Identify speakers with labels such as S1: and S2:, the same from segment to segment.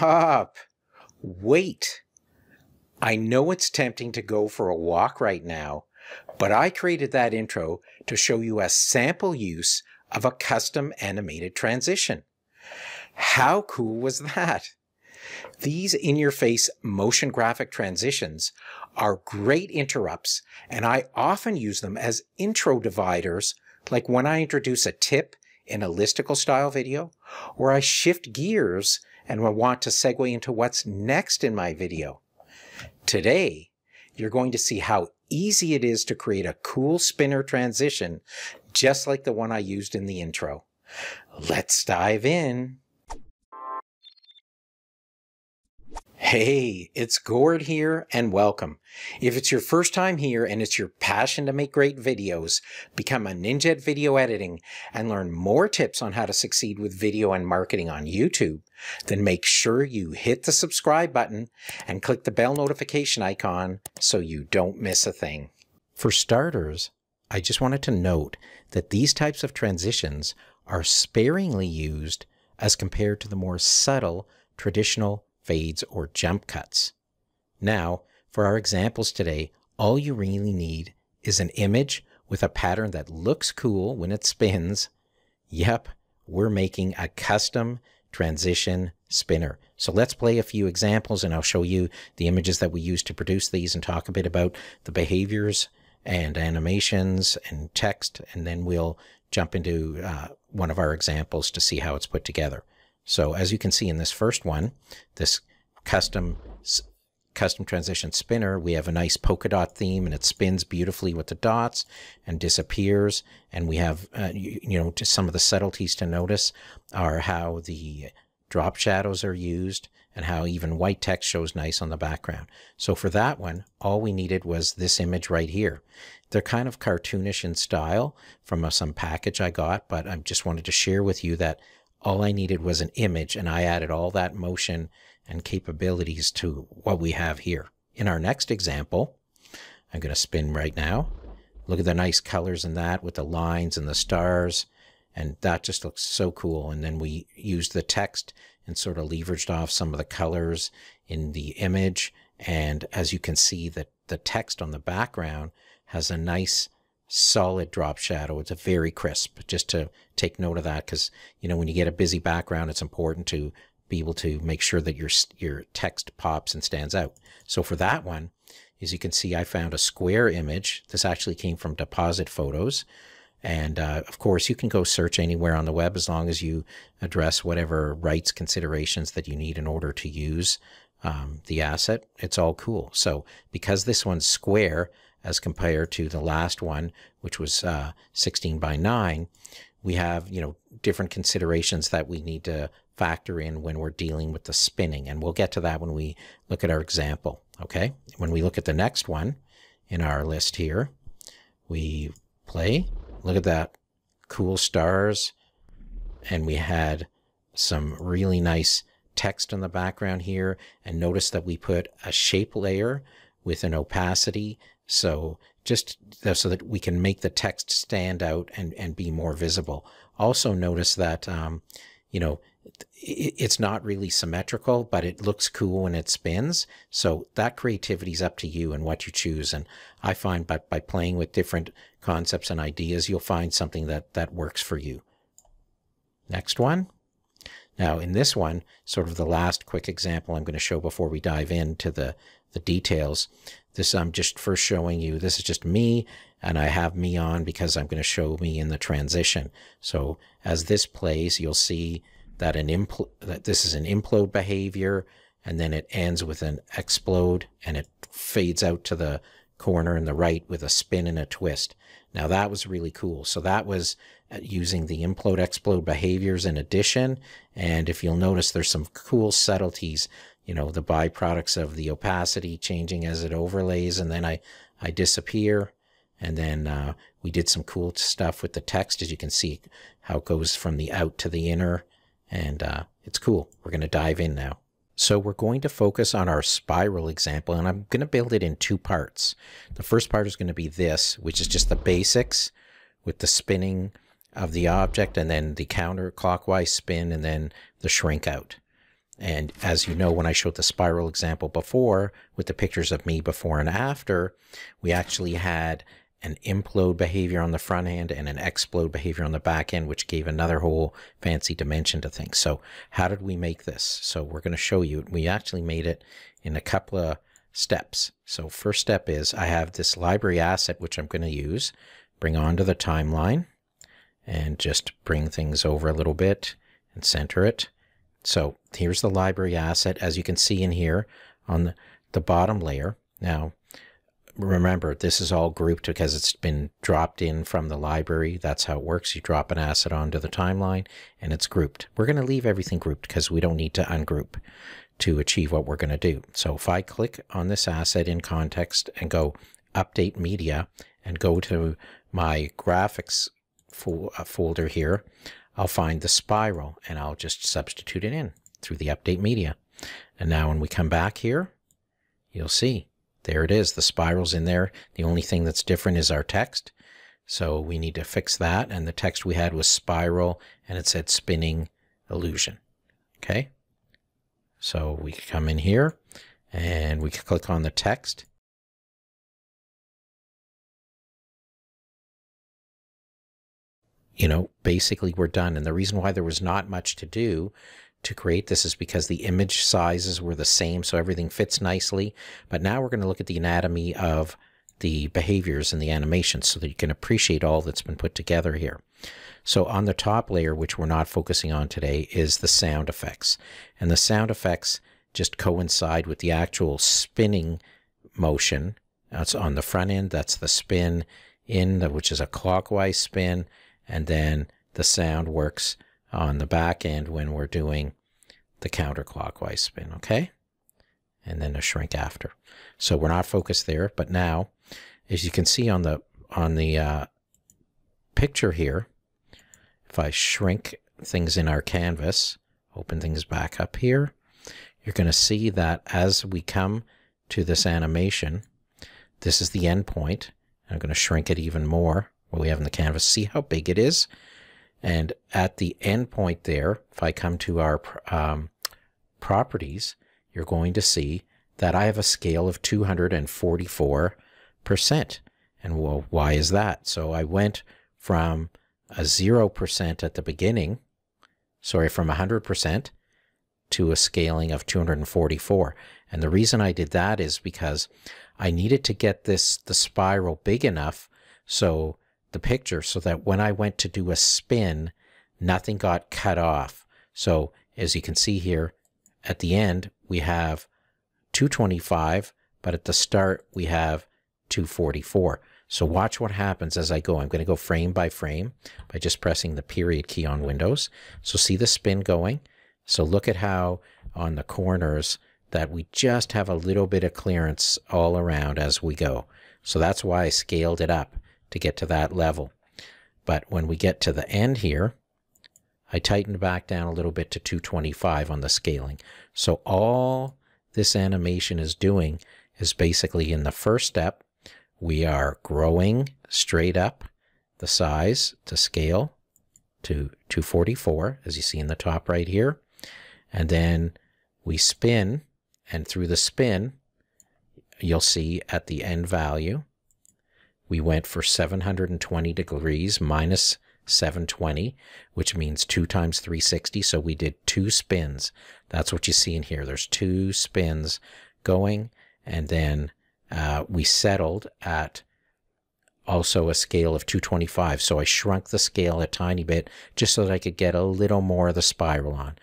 S1: Stop. Wait. I know it's tempting to go for a walk right now, but I created that intro to show you a sample use of a custom animated transition. How cool was that? These in-your-face motion graphic transitions are great interrupts, and I often use them as intro dividers, like when I introduce a tip in a listicle style video, or I shift gears and will want to segue into what's next in my video. Today, you're going to see how easy it is to create a cool spinner transition, just like the one I used in the intro. Let's dive in. Hey, it's Gord here and welcome. If it's your first time here and it's your passion to make great videos, become a ninja at video editing and learn more tips on how to succeed with video and marketing on YouTube, then make sure you hit the subscribe button and click the bell notification icon so you don't miss a thing. For starters, I just wanted to note that these types of transitions are sparingly used as compared to the more subtle traditional fades, or jump cuts. Now, for our examples today, all you really need is an image with a pattern that looks cool when it spins. Yep, we're making a custom transition spinner. So let's play a few examples and I'll show you the images that we use to produce these and talk a bit about the behaviors and animations and text. And then we'll jump into uh, one of our examples to see how it's put together. So as you can see in this first one, this custom custom transition spinner, we have a nice polka dot theme and it spins beautifully with the dots and disappears. And we have, uh, you, you, know, just some of the subtleties to notice are how the drop shadows are used and how even white text shows nice on the background. So for that one, all we needed was this image right here. They're kind of cartoonish in style from a, some package I got, but I just wanted to share with you that all I needed was an image and I added all that motion and capabilities to what we have here. In our next example, I'm going to spin right now. Look at the nice colors in that with the lines and the stars. And that just looks so cool. And then we used the text and sort of leveraged off some of the colors in the image. And as you can see, that the text on the background has a nice solid drop shadow. It's a very crisp, just to take note of that because, you know, when you get a busy background, it's important to be able to make sure that your, your text pops and stands out. So for that one, as you can see, I found a square image. This actually came from Deposit Photos. And uh, of course, you can go search anywhere on the web as long as you address whatever rights considerations that you need in order to use um, the asset. It's all cool. So because this one's square, as compared to the last one, which was uh, 16 by 9, we have, you know, different considerations that we need to factor in when we're dealing with the spinning. And we'll get to that when we look at our example, okay? When we look at the next one in our list here, we play. Look at that cool stars. And we had some really nice text in the background here. And notice that we put a shape layer with an opacity so just so that we can make the text stand out and, and be more visible. Also notice that, um, you know, it's not really symmetrical, but it looks cool when it spins. So that creativity is up to you and what you choose. And I find by, by playing with different concepts and ideas, you'll find something that, that works for you. Next one. Now in this one, sort of the last quick example I'm going to show before we dive into the, the details. This I'm just first showing you. This is just me, and I have me on because I'm going to show me in the transition. So as this plays, you'll see that an impl that this is an implode behavior, and then it ends with an explode, and it fades out to the corner in the right with a spin and a twist. Now that was really cool. So that was uh, using the implode explode behaviors in addition. And if you'll notice, there's some cool subtleties you know, the byproducts of the opacity changing as it overlays. And then I, I disappear. And then uh, we did some cool stuff with the text, as you can see how it goes from the out to the inner. And uh, it's cool. We're going to dive in now. So we're going to focus on our spiral example, and I'm going to build it in two parts. The first part is going to be this, which is just the basics with the spinning of the object and then the counterclockwise spin and then the shrink out. And as you know, when I showed the spiral example before with the pictures of me before and after, we actually had an implode behavior on the front end and an explode behavior on the back end, which gave another whole fancy dimension to things. So how did we make this? So we're going to show you. We actually made it in a couple of steps. So first step is I have this library asset, which I'm going to use, bring onto the timeline and just bring things over a little bit and center it. So here's the library asset, as you can see in here on the, bottom layer. Now, remember, this is all grouped because it's been dropped in from the library. That's how it works. You drop an asset onto the timeline and it's grouped. We're going to leave everything grouped because we don't need to ungroup to achieve what we're going to do. So if I click on this asset in context and go update media and go to my graphics uh, folder here, I'll find the spiral and I'll just substitute it in through the update media. And now when we come back here, you'll see there it is. The spiral's in there. The only thing that's different is our text. So we need to fix that. And the text we had was spiral and it said spinning illusion. Okay. So we come in here and we click on the text. You know, basically we're done. And the reason why there was not much to do to create this is because the image sizes were the same, so everything fits nicely. But now we're going to look at the anatomy of the behaviors and the animations so that you can appreciate all that's been put together here. So on the top layer, which we're not focusing on today, is the sound effects. And the sound effects just coincide with the actual spinning motion. That's on the front end, that's the spin in, which is a clockwise spin. And then the sound works on the back end when we're doing the counterclockwise spin, okay? And then a shrink after. So we're not focused there, but now, as you can see on the on the uh, picture here, if I shrink things in our canvas, open things back up here, you're going to see that as we come to this animation, this is the end point. I'm going to shrink it even more what we have in the canvas. See how big it is? And at the end point there, if I come to our um, properties, you're going to see that I have a scale of 244%. And well, why is that? So I went from a 0% at the beginning, sorry, from 100% to a scaling of 244. And the reason I did that is because I needed to get this, the spiral big enough so the picture so that when I went to do a spin, nothing got cut off. So as you can see here, at the end, we have 225, but at the start, we have 244. So watch what happens as I go. I'm going to go frame by frame by just pressing the period key on Windows. So see the spin going. So look at how on the corners that we just have a little bit of clearance all around as we go. So that's why I scaled it up to get to that level. But when we get to the end here, I tightened back down a little bit to 225 on the scaling. So all this animation is doing is basically in the first step, we are growing straight up the size to scale to 244, as you see in the top right here. And then we spin, and through the spin, you'll see at the end value, we went for 720 degrees minus 720, which means 2 times 360. So we did two spins. That's what you see in here. There's two spins going, and then uh, we settled at also a scale of 225. So I shrunk the scale a tiny bit just so that I could get a little more of the spiral on.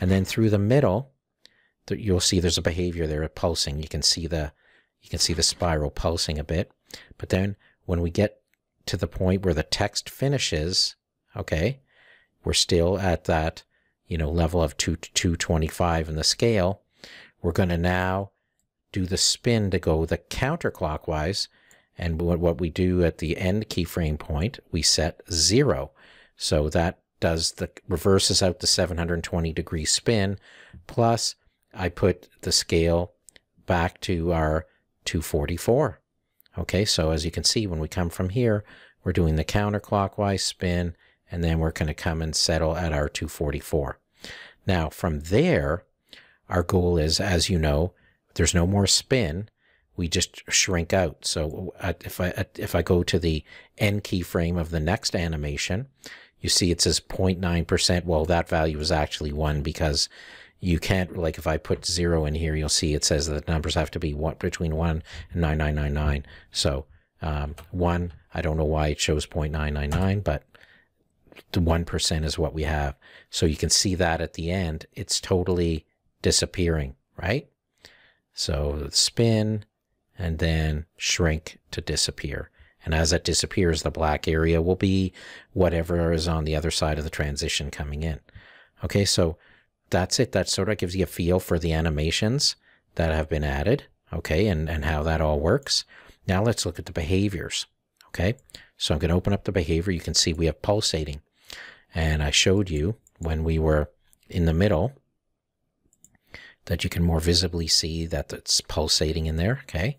S1: And then through the middle, you'll see there's a behavior there, of pulsing. You can see the you can see the spiral pulsing a bit. But then when we get to the point where the text finishes, okay, we're still at that, you know, level of 2 to 225 in the scale. We're going to now do the spin to go the counterclockwise. And what we do at the end keyframe point, we set zero. So that does the reverses out the 720 degree spin. Plus I put the scale back to our 244. Okay, so as you can see, when we come from here, we're doing the counterclockwise spin, and then we're going to come and settle at our 244. Now, from there, our goal is, as you know, there's no more spin. We just shrink out. So uh, if I uh, if I go to the end keyframe of the next animation, you see it says 0.9%. Well, that value is actually one because you can't like if I put zero in here, you'll see it says that the numbers have to be one between one and 9999. So um, one, I don't know why it shows 0.999, but the 1% is what we have. So you can see that at the end, it's totally disappearing, right? So spin and then shrink to disappear. And as it disappears, the black area will be whatever is on the other side of the transition coming in. Okay, so that's it. That sort of gives you a feel for the animations that have been added, okay, and, and how that all works. Now let's look at the behaviors, okay? So I'm going to open up the behavior. You can see we have pulsating. And I showed you when we were in the middle that you can more visibly see that it's pulsating in there, okay?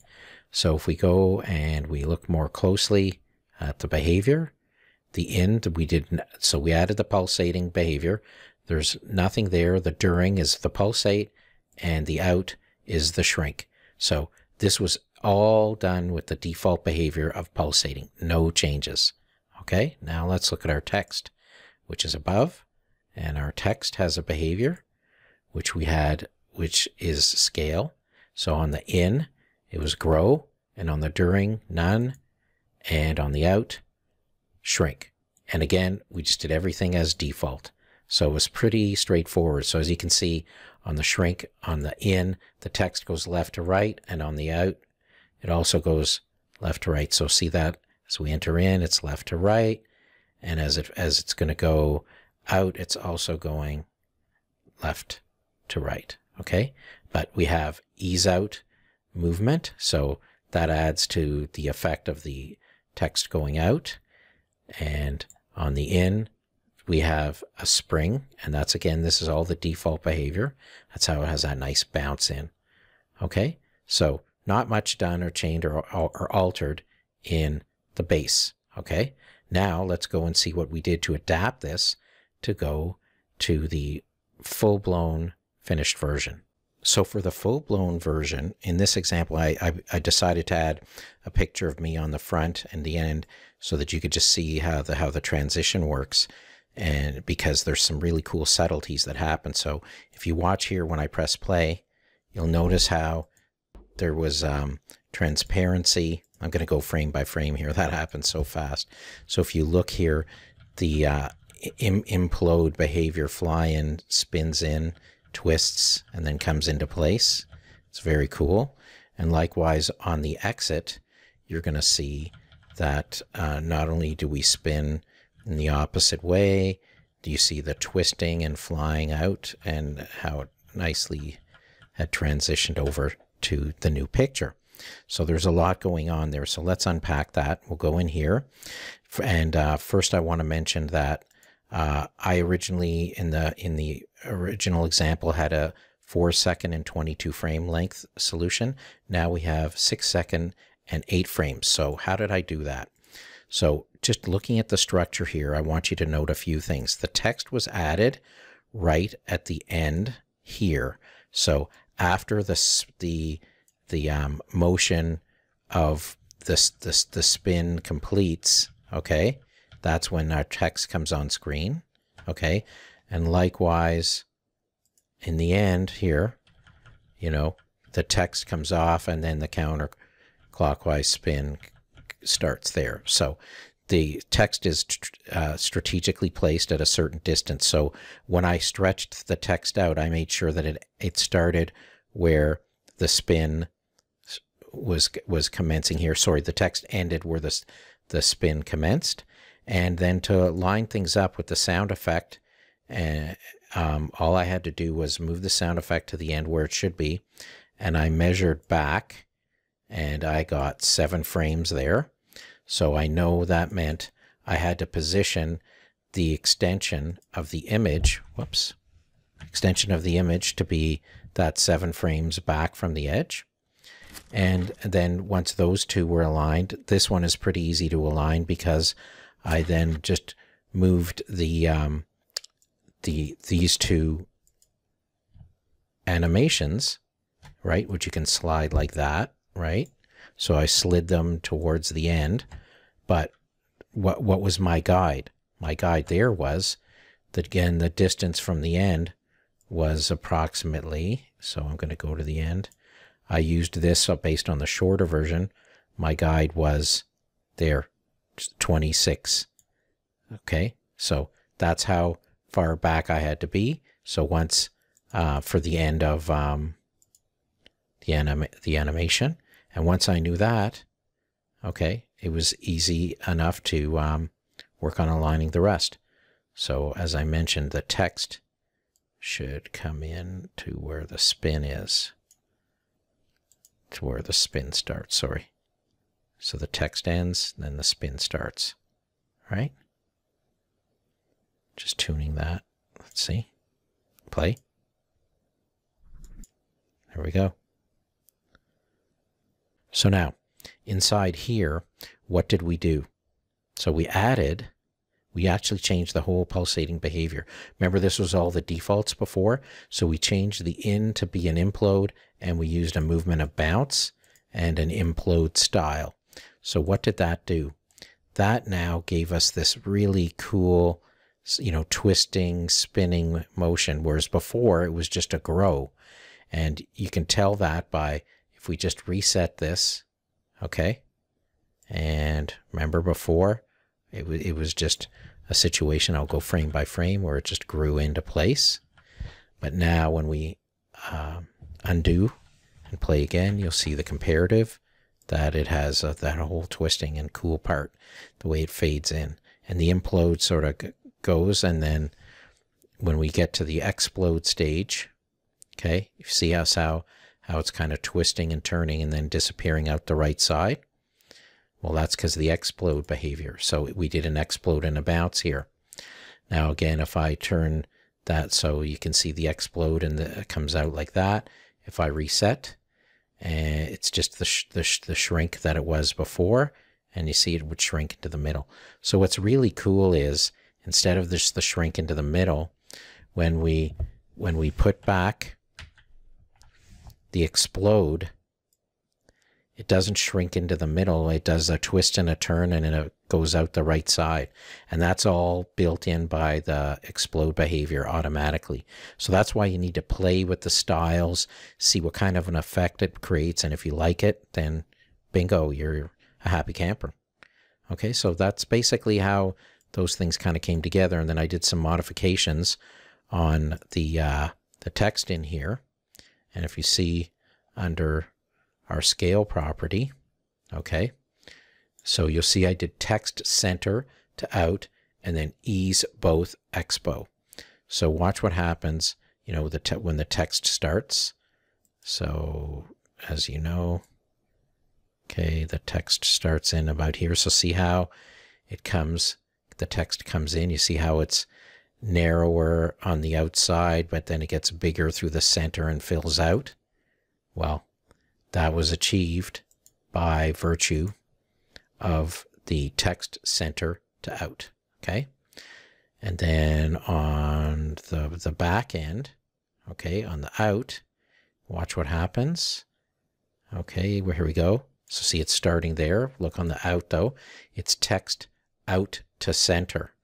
S1: So if we go and we look more closely at the behavior, the end we did, so we added the pulsating behavior. There's nothing there. The during is the pulsate and the out is the shrink. So this was all done with the default behavior of pulsating, no changes. Okay, now let's look at our text, which is above, and our text has a behavior, which we had, which is scale. So on the in, it was grow, and on the during, none, and on the out, shrink. And again, we just did everything as default. So it was pretty straightforward. So as you can see on the shrink, on the in, the text goes left to right, and on the out, it also goes left to right. So see that as we enter in, it's left to right. And as it as it's going to go out, it's also going left to right. Okay. But we have ease out movement. So that adds to the effect of the text going out. And on the in, we have a spring, and that's again, this is all the default behavior. That's how it has that nice bounce in. Okay, so not much done or changed or, or altered in the base. Okay, now let's go and see what we did to adapt this to go to the full blown finished version. So for the full blown version, in this example, I, I, I, decided to add a picture of me on the front and the end so that you could just see how the, how the transition works and because there's some really cool subtleties that happen. So if you watch here when I press play, you'll notice how there was um, transparency. I'm going to go frame by frame here. That happens so fast. So if you look here, the uh, Im implode behavior fly in, spins in, twists, and then comes into place. It's very cool. And likewise on the exit, you're going to see that uh, not only do we spin in the opposite way. Do you see the twisting and flying out and how it nicely had transitioned over to the new picture? So there's a lot going on there. So let's unpack that. We'll go in here. And uh, first I want to mention that uh, I originally in the in the original example had a four second and 22 frame length solution. Now we have six second and eight frames. So how did I do that? So just looking at the structure here, I want you to note a few things. The text was added right at the end here. So after the, the, the um, motion of this, this, the spin completes, okay, that's when our text comes on screen, okay? And likewise, in the end here, you know, the text comes off and then the counterclockwise spin starts there. So the text is uh, strategically placed at a certain distance. So when I stretched the text out, I made sure that it, it started where the spin was was commencing here. Sorry, the text ended where the, the spin commenced. And then to line things up with the sound effect, and, um, all I had to do was move the sound effect to the end where it should be. And I measured back and I got seven frames there. So I know that meant I had to position the extension of the image, whoops, extension of the image to be that seven frames back from the edge. And then once those two were aligned, this one is pretty easy to align because I then just moved the um, the these two animations, right, which you can slide like that, right? So I slid them towards the end, but what what was my guide? My guide there was that again the distance from the end was approximately, so I'm going to go to the end. I used this based on the shorter version. My guide was there, 26. Okay, so that's how far back I had to be. So once uh, for the end of um, the, anim the animation, and once I knew that, okay, it was easy enough to um, work on aligning the rest. So as I mentioned, the text should come in to where the spin is, to where the spin starts, sorry. So the text ends, then the spin starts, right? Just tuning that. Let's see. Play. There we go. So now, inside here, what did we do? So we added we actually changed the whole pulsating behavior. Remember, this was all the defaults before. So we changed the in to be an implode, and we used a movement of bounce and an implode style. So what did that do? That now gave us this really cool, you know, twisting, spinning motion, whereas before it was just a grow. And you can tell that by if we just reset this, okay? And remember before, it, it was just a situation, I'll go frame by frame, where it just grew into place. But now when we uh, undo and play again, you'll see the comparative that it has uh, that whole twisting and cool part, the way it fades in. And the implode sort of goes, and then when we get to the explode stage, okay, you see us how, how it's kind of twisting and turning and then disappearing out the right side. Well, that's because of the explode behavior. So we did an explode and a bounce here. Now, again, if I turn that so you can see the explode and the, it comes out like that. If I reset, and it's just the, sh the, sh the shrink that it was before, and you see it would shrink into the middle. So what's really cool is instead of just the shrink into the middle, when we when we put back the explode, it doesn't shrink into the middle. It does a twist and a turn and it goes out the right side. And that's all built in by the explode behavior automatically. So that's why you need to play with the styles, see what kind of an effect it creates. And if you like it, then bingo, you're a happy camper. Okay, so that's basically how those things kind of came together. And then I did some modifications on the, uh, the text in here. And if you see under our scale property. Okay. So you'll see I did text center to out and then ease both expo. So watch what happens, you know, the when the text starts. So as you know, okay, the text starts in about here. So see how it comes, the text comes in. You see how it's narrower on the outside, but then it gets bigger through the center and fills out. Well, that was achieved by virtue of the text center to out. Okay. And then on the, the back end, okay, on the out, watch what happens. Okay, well, here we go. So see it's starting there. Look on the out though. It's text out to center.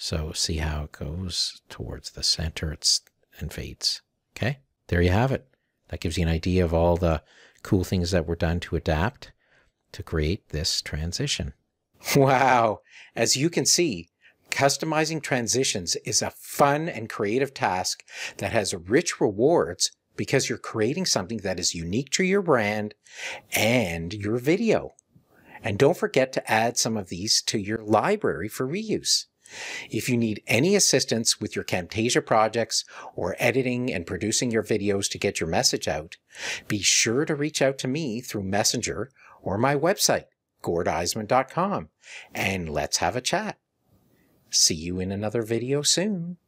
S1: So see how it goes towards the center it's, and fades. Okay, there you have it. That gives you an idea of all the cool things that were done to adapt to create this transition. Wow. As you can see, customizing transitions is a fun and creative task that has rich rewards because you're creating something that is unique to your brand and your video. And don't forget to add some of these to your library for reuse. If you need any assistance with your Camtasia projects or editing and producing your videos to get your message out, be sure to reach out to me through Messenger or my website, gordisman.com, and let's have a chat. See you in another video soon.